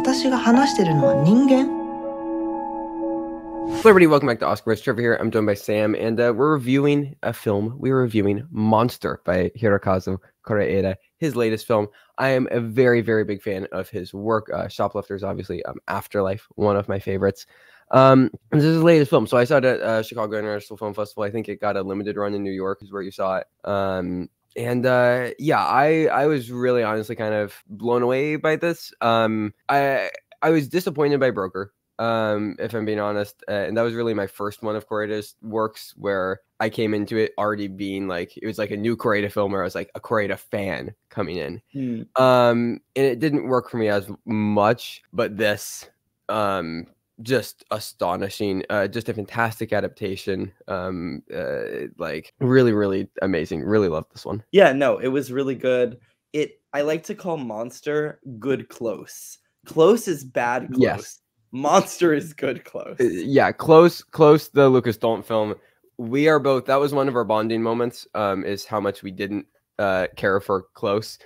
私が話してるのは人間 Hello, everybody. Welcome back to Oscar Rich Trevor here. I'm joined by Sam, and uh, we're reviewing a film. We're reviewing Monster by Hirokazu Koreeda, his latest film. I am a very, very big fan of his work. Uh, Shoplifters, obviously, um, Afterlife, one of my favorites. Um, this is his latest film. So I saw it at uh, Chicago International Film Festival. I think it got a limited run in New York, is where you saw it. Um, and uh, yeah, I I was really honestly kind of blown away by this. Um, I I was disappointed by Broker um, if I'm being honest. Uh, and that was really my first one of Koreeda's works where I came into it already being like it was like a new Koreeda film where I was like a Koreeda fan coming in. Mm. Um, and it didn't work for me as much, but this um just astonishing uh just a fantastic adaptation um uh, like really really amazing really love this one Yeah, no, it was really good. It I like to call Monster good close. Close is bad close. Yes. Monster is good close. Uh, yeah close close the Lukas Dhont film we are both that was one of our bonding moments um is how much we didn't uh care for close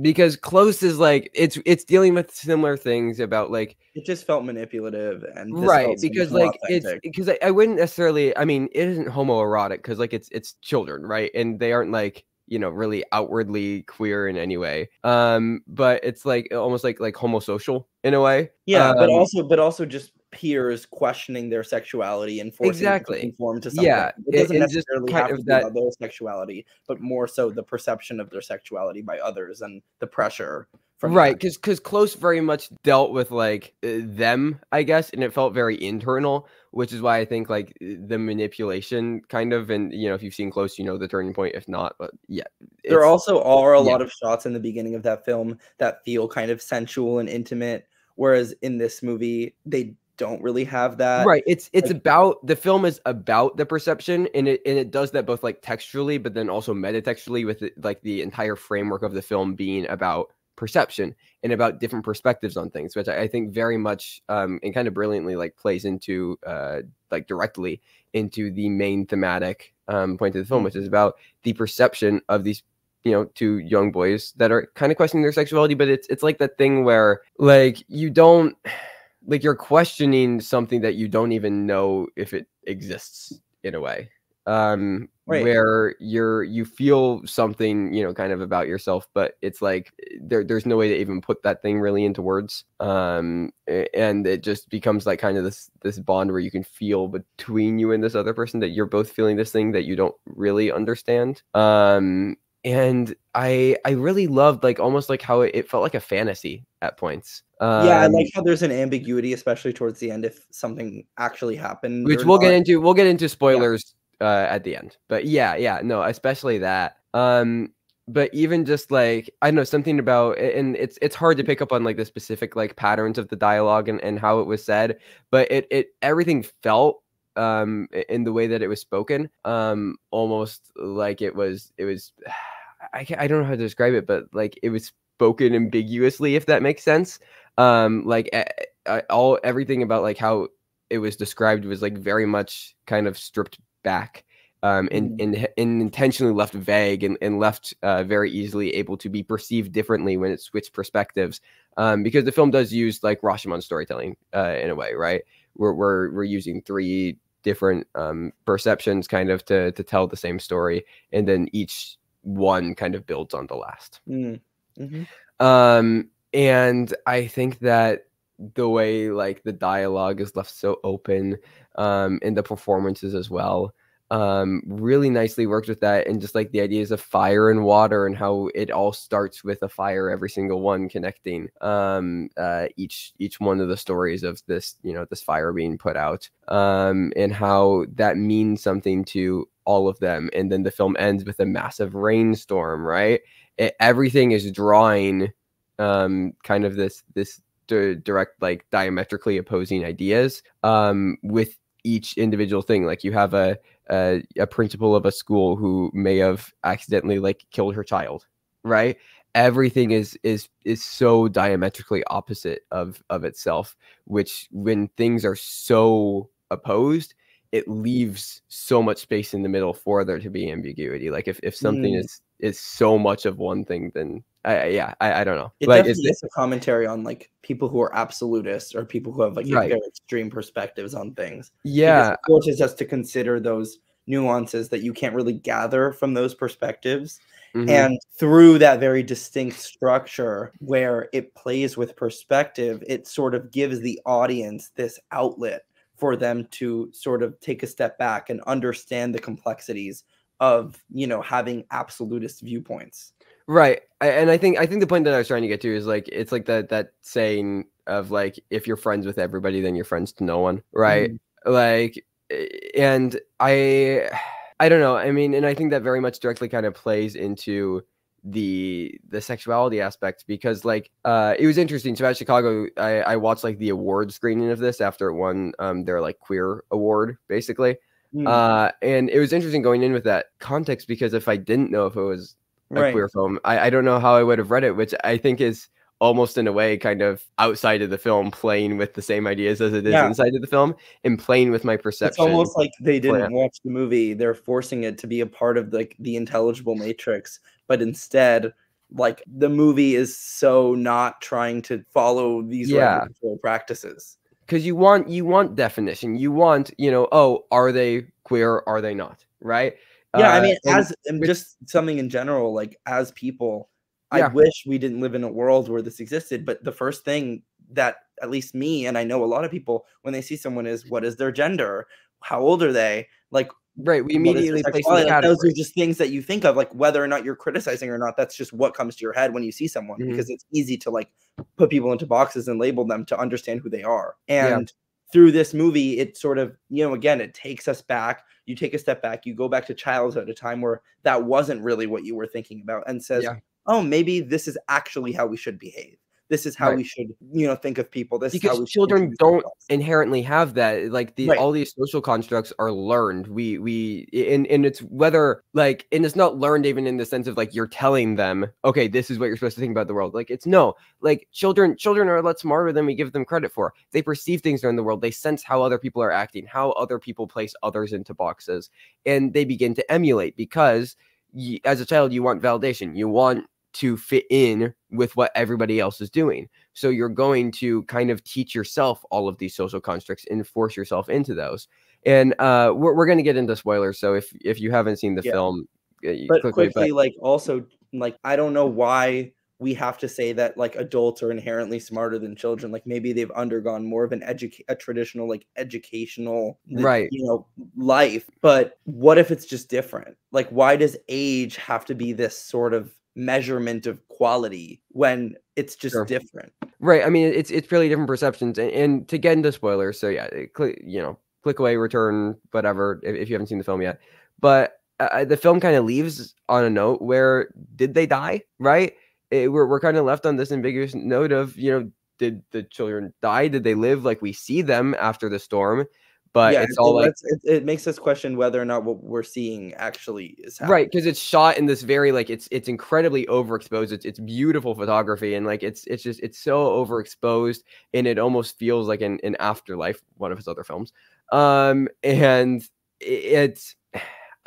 because close is like it's it's dealing with similar things about like It just felt manipulative and this right felt so much because like it's because I, I wouldn't necessarily i mean it isn't homoerotic because like it's it's children right? And they aren't like you know really outwardly queer in any way. Um but it's like almost like like homosocial in a way. Yeah, but um, also but also just peers questioning their sexuality and forcing them Exactly. to conform to something. Yeah, it doesn't just necessarily have to be that- about their sexuality, but more so the perception of their sexuality by others and the pressure from right because because close very much dealt with like uh, them i guess and it felt very internal which is why i think like uh, the manipulation kind of and you know if you've seen close you know the turning point if not but yeah There also are a yeah. lot of shots in the beginning of that film that feel kind of sensual and intimate, whereas in this movie they don't really have that. right it's it's like- about the film is about the perception and it and it does that both like textually but then also metatextually with it, like the entire framework of the film being about perception and about different perspectives on things which i, I think very much um and kind of brilliantly like plays into uh like directly into the main thematic um point of the film Mm. which is about the perception of these you know two young boys that are kind of questioning their sexuality but it's it's like that thing where like you don't like you're questioning something that you don't even know if it exists in a way um Right. where you're you feel something you know kind of about yourself but it's like there, there's no way to even put that thing really into words um and it just becomes like kind of this this bond where you can feel between you and this other person that you're both feeling this thing that you don't really understand um and i i really loved like almost like how it, it felt like a fantasy at points um, Yeah, I like how there's an ambiguity, especially towards the end, if something actually happened. which we'll get into we'll get into spoilers uh at the end but yeah yeah no especially that um but even just like i don't know something about and it's it's hard to pick up on like the specific like patterns of the dialogue and, and how it was said but it it everything felt um in the way that it was spoken um almost like it was it was i i don't know how to describe it but like it was spoken ambiguously if that makes sense. Um like all everything about like how it was described was like very much kind of stripped back um, and, and and intentionally left vague and, and left uh, very easily able to be perceived differently when it switched perspectives um, because the film does use like Rashomon storytelling uh, in a way right? We're, we're we're using three different um, perceptions kind of to to tell the same story and then each one kind of builds on the last Mm, mhm. um and i think that the way like the dialogue is left so open um and the performances as well um really nicely works with that and just like the ideas of fire and water and how it all starts with a fire every single one connecting um uh each each one of the stories of this you know this fire being put out um and how that means something to all of them. And then the film ends with a massive rainstorm right? It, everything is drawing um kind of this this di- direct like diametrically opposing ideas um with each individual thing. Like you have a, a a principal of a school who may have accidentally like killed her child right everything is is is so diametrically opposite of of itself which when things are so opposed it leaves so much space in the middle for there to be ambiguity like if if something Mm. is is so much of one thing than I, yeah I, I don't know It like definitely is a commentary on like people who are absolutists or people who have like Right. very extreme perspectives on things. yeah it forces us to consider those nuances that you can't really gather from those perspectives. mhm. And through that very distinct structure where it plays with perspective, it sort of gives the audience this outlet for them to sort of take a step back and understand the complexities of, you know, having absolutist viewpoints. Right. And I think I think the point that I was trying to get to is like it's like that that saying of like if you're friends with everybody then you're friends to no one, right? Like eh, and I I don't know. I mean, and I think that very much directly kind of plays into the the sexuality aspect because like uh it was interesting so at chicago i i watched like the award screening of this after it won um their like queer award basically Mm, uh and it was interesting going in with that context because if i didn't know if it was a right. queer film. I, I don't know how I would have read it, which I think is almost in a way kind of outside of the film, playing with the same ideas as it is Yeah. inside of the film, and playing with my perception. It's almost like they didn't watch the movie. They're forcing it to be a part of like the intelligible matrix, but instead, like the movie is so not trying to follow these Yeah. practices. Because you want you want definition. You want you know oh are they queer? Are they not? Right? Yeah, I Uh, mean, and- as and just something in general, like as people, Yeah. I wish we didn't live in a world where this existed. But the first thing that at least me and I know a lot of people when they see someone is what is their gender, how old are they, like right. We what is their immediately place in the sexuality? Like, those are just things that you think of, like whether or not you're criticizing or not. That's just what comes to your head when you see someone Mhm. because it's easy to like put people into boxes and label them to understand who they are. Yeah. And through this movie, it sort of, you know, again, it takes us back. You take a step back, you go back to childhood, a time where that wasn't really what you were thinking about, and says, Yeah. oh, maybe this is actually how we should behave. This is how Right. we should, you know, think of people. This is because how we children don't ourselves. inherently have that like the Right. all these social constructs are learned we we and and it's whether like and it's not learned even in the sense of like you're telling them okay this is what you're supposed to think about the world like it's no like children children are a lot smarter than we give them credit for they perceive things in the world they sense how other people are acting how other people place others into boxes and they begin to emulate because as a child you want validation you want to fit in with what everybody else is doing so you're going to kind of teach yourself all of these social constructs and force yourself into those. And uh, we're, we're going to get into spoilers. So if if you haven't seen the Yeah. film, uh, but quickly, quickly, like also like I don't know why we have to say that like adults are inherently smarter than children. Like maybe they've undergone more of an educa- a traditional like educational Right. you know life. But what if it's just different? Like why does age have to be this sort of measurement of quality when it's just Sure. different? right? I mean, it's it's really different perceptions. And, and to get into spoilers, so yeah, click you know click away, return, whatever if, if you haven't seen the film yet. But uh, the film kind of leaves on a note where did they die? Right? It, we're we're kind of left on this ambiguous note of you know did the children die? Did they live? Like we see them after the storm, but yeah, it's it, all like it, it makes us question whether or not what we're seeing actually is happening. right because it's shot in this very like it's it's incredibly overexposed it's it's beautiful photography and like it's it's just it's so overexposed and it almost feels like an, an afterlife one of his other films um and it's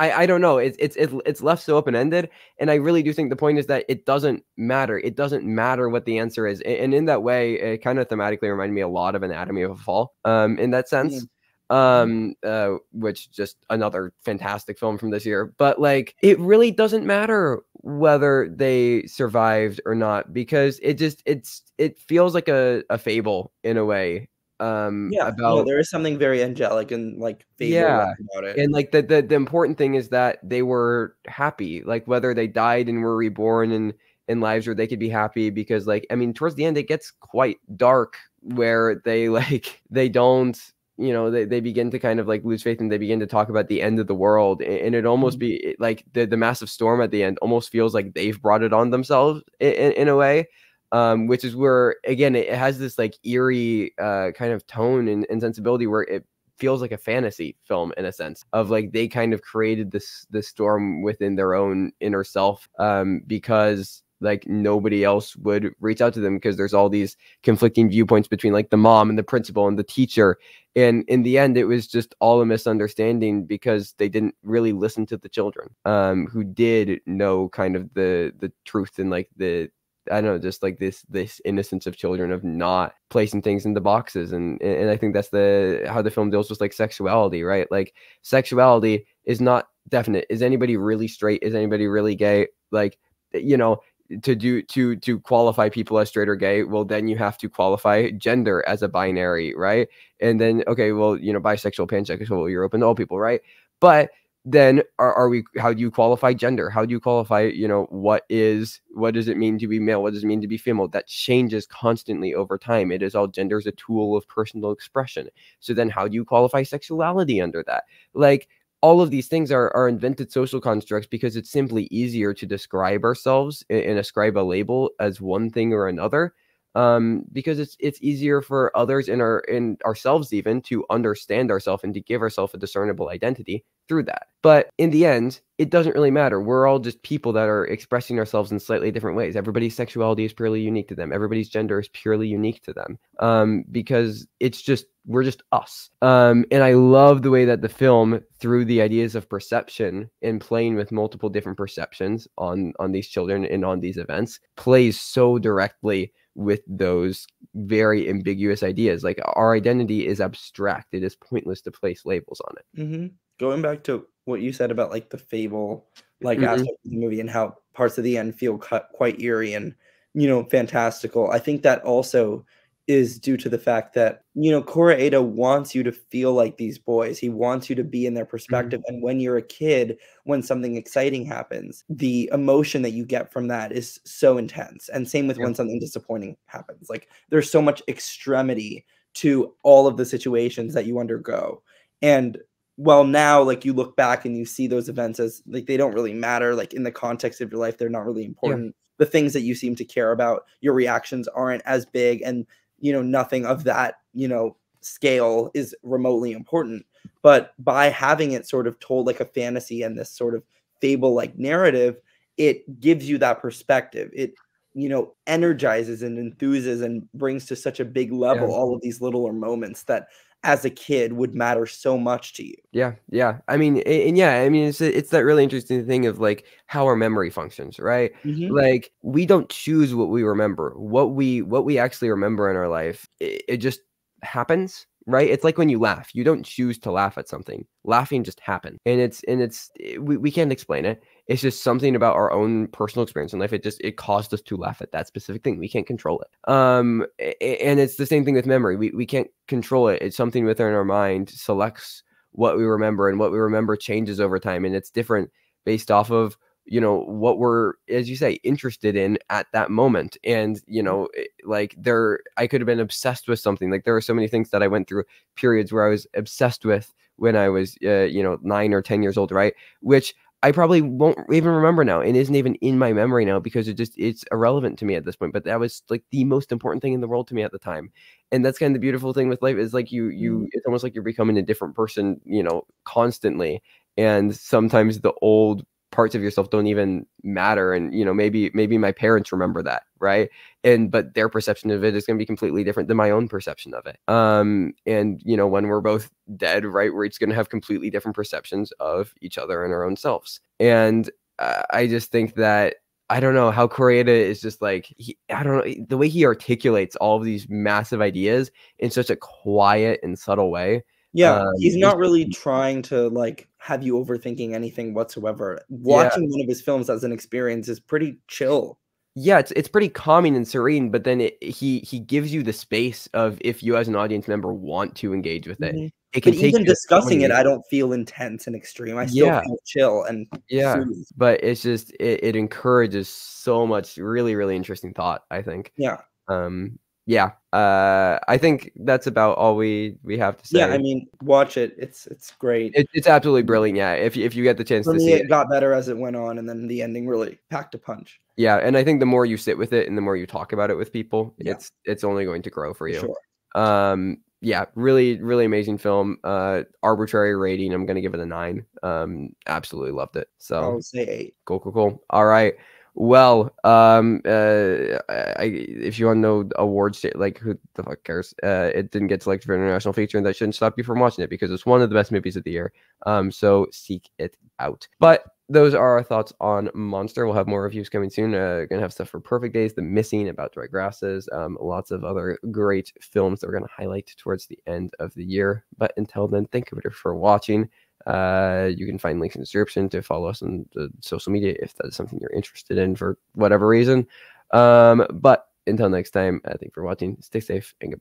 I, I don't know. It's it's it's left so open ended, and I really do think the point is that it doesn't matter. It doesn't matter what the answer is, and in that way, it kind of thematically reminded me a lot of Anatomy of a Fall. Um, in that sense, um uh which just another fantastic film from this year but like it really doesn't matter whether they survived or not because it just it's it feels like a, a fable in a way um Yeah, no, about there is something very angelic and like Yeah, about it. and like the, the the important thing is that they were happy like whether they died and were reborn in in lives where they could be happy because like i mean towards the end it gets quite dark where they like they don't you know they, they begin to kind of like lose faith and they begin to talk about the end of the world and it almost be like the, the massive storm at the end almost feels like they've brought it on themselves in, in, in a way um, which is where again it has this like eerie uh, kind of tone and, and sensibility where it feels like a fantasy film in a sense of like they kind of created this this storm within their own inner self um because like nobody else would reach out to them because there's all these conflicting viewpoints between like the mom and the principal and the teacher and in the end it was just all a misunderstanding because they didn't really listen to the children um who did know kind of the the truth and like the I don't know, just like this this innocence of children of not placing things into boxes, and and I think that's the how the film deals with like sexuality, right? Like sexuality is not definite. Is anybody really straight? Is anybody really gay? Like you know, to do to to qualify people as straight or gay, well then you have to qualify gender as a binary, right? And then okay, well you know, bisexual, pansexual, well, you're open to all people, right? But then are, are we how do you qualify gender? How do you qualify you know what is what does it mean to be male? What does it mean to be female? That changes constantly over time. It is all gender is a tool of personal expression. So then how do you qualify sexuality under that? Like all of these things are, are invented social constructs because it's simply easier to describe ourselves and, and ascribe a label as one thing or another um, because it's it's easier for others in our in ourselves even to understand ourselves and to give ourselves a discernible identity through that. But in the end, it doesn't really matter. We're all just people that are expressing ourselves in slightly different ways. Everybody's sexuality is purely unique to them. Everybody's gender is purely unique to them. Um, because it's just we're just us. Um, and I love the way that the film, through the ideas of perception and playing with multiple different perceptions on on these children and on these events, plays so directly with those very ambiguous ideas. Like our identity is abstract. It is pointless to place labels on it. Mm-hmm. Going back to what you said about like the fable, like Mhm. aspect of the movie, and how parts of the end feel cut quite eerie and you know fantastical. I think that also is due to the fact that you know Koreeda wants you to feel like these boys. He wants you to be in their mm-hmm. perspective. And when you're a kid, when something exciting happens, the emotion that you get from that is so intense. And same with Yeah. when something disappointing happens. Like there's so much extremity to all of the situations that you undergo. And well now like you look back and you see those events as like they don't really matter like in the context of your life they're not really important the things that you seem to care about your reactions aren't as big and you know nothing of that you know scale is remotely important but by having it sort of told like a fantasy and this sort of fable like narrative it gives you that perspective it you know energizes and enthuses and brings to such a big level Yeah. all of these littler moments that as a kid would matter so much to you Yeah, yeah. I mean, and yeah, I mean, it's it's that really interesting thing of like how our memory functions, right? Mm-hmm. Like we don't choose what we remember. What we what we actually remember in our life, it, it just happens, right? It's like when you laugh. You don't choose to laugh at something. Laughing just happens, and it's and it's we, we can't explain it. It's just something about our own personal experience in life. It just it caused us to laugh at that specific thing. We can't control it. Um, and it's the same thing with memory. We we can't control it. It's something within our mind selects what we remember, and what we remember changes over time, and it's different based off of you know what we're as you say interested in at that moment and you know like there i could have been obsessed with something like there are so many things that i went through periods where i was obsessed with when i was uh, you know 9 or 10 years old right which i probably won't even remember now and isn't even in my memory now because it just it's irrelevant to me at this point but that was like the most important thing in the world to me at the time and that's kind of the beautiful thing with life is like you you mm. it's almost like you're becoming a different person you know constantly and sometimes the old parts of yourself don't even matter and you know maybe maybe my parents remember that right and but their perception of it is going to be completely different than my own perception of it um and you know when we're both dead right we're each going to have completely different perceptions of each other and our own selves and uh, i just think that I don't know how Koreeda is just like he, I don't know the way he articulates all of these massive ideas in such a quiet and subtle way. Yeah, Um, he's not really trying to like have you overthinking anything whatsoever. Watching one of his films as an experience is pretty chill. yeah it's it's pretty calming and serene but then it, he he gives you the space of if you as an audience member want to engage with it Mhm. it can But take even you to so discussing it, I don't feel intense and extreme. I still Yeah. feel chill and yeah soothed. but it's just it, it encourages so much really really interesting thought i think Yeah. um yeah uh i think that's about all we we have to say Yeah, I mean, watch it. It's it's great. it, it's absolutely brilliant yeah if, you- if you get the chance For to me, see it it got better as it went on, and then the ending really packed a punch. yeah and i think the more you sit with it and the more you talk about it with people Yeah. it's it's only going to grow for For you sure. um yeah really really amazing film uh arbitrary rating i'm gonna give it a nine um absolutely loved it so I'll say eight. Cool, cool, cool. All right. Well, um, uh, I, if you want to know awards, like who the fuck cares? Uh, it didn't get selected for international feature, and that shouldn't stop you from watching it because it's one of the best movies of the year. Um, so seek it out. But those are our thoughts on Monster. We'll have more reviews coming soon. Uh, gonna have stuff for Perfect Days, The Missing, About Dry Grasses, um, lots of other great films that we're gonna highlight towards the end of the year. But until then, thank you for watching. Uh, you can find links in the description to follow us on the social media if that is something you're interested in for whatever reason. Um, but until next time, uh, thank you for watching. Stay safe and goodbye.